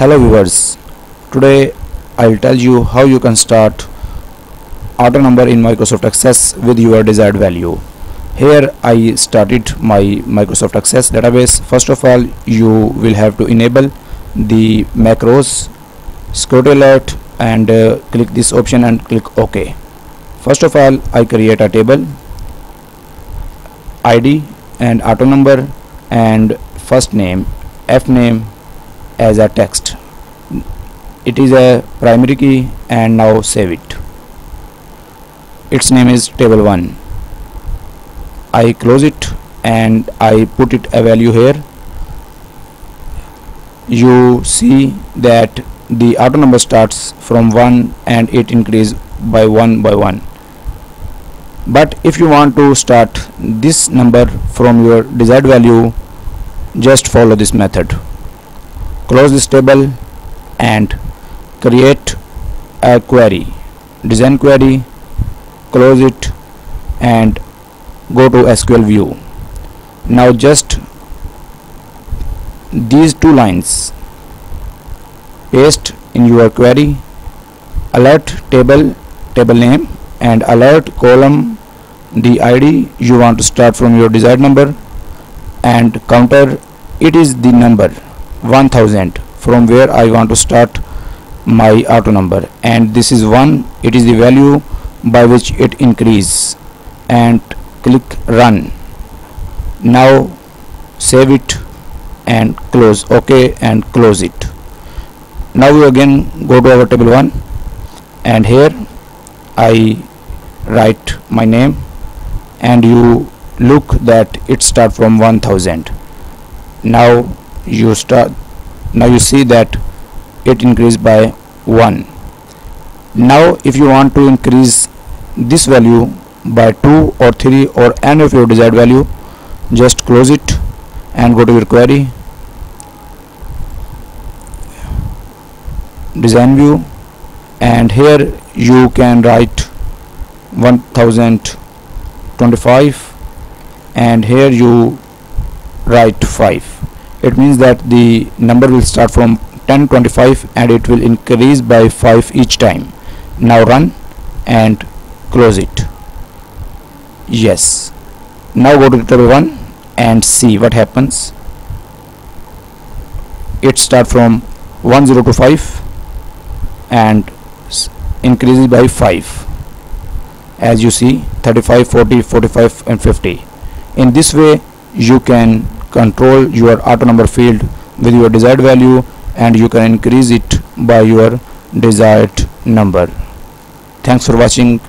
Hello viewers, today I'll tell you how you can start auto number in Microsoft Access with your desired value. Here I started my Microsoft Access database. First of all, you will have to enable the macros security alert and uh, click this option and click OK. First of all, I create a table ID and auto number and first name F name as a text it is a primary key and now save it. Its name is table 1 I close it and I put it a value here. You see that the auto number starts from 1 and it increase by 1 by 1 but if you want to start this number from your desired value just follow this method. Close this table and create a query. Design query close it and go to SQL view. Now just these two lines paste in your query alter table table name and alter column the id you want to start from your desired number and counter. It is the number 1000 from where I want to start my auto number. And this is 1 it is the value by which it increase. And click run. Now save it and close. Ok and close it. Now we again go to our table 1 and here I write my name. And you look that it start from 1000 now you start now you see that it increased by 1 now if you want to increase this value by 2 or 3 or any of your desired value just close it and go to your query. Design view. And here you can write 1025 and here you write 5 it means that the number will start from 1025 and it will increase by 5 each time. Now run and close it. Yes. Now go to table 1 and see what happens. It start from 10 to 5 and increases by 5 as you see 35 40 45 and 50 in this way you can control your auto number field with your desired value and you can increase it by your desired number. Thanks for watching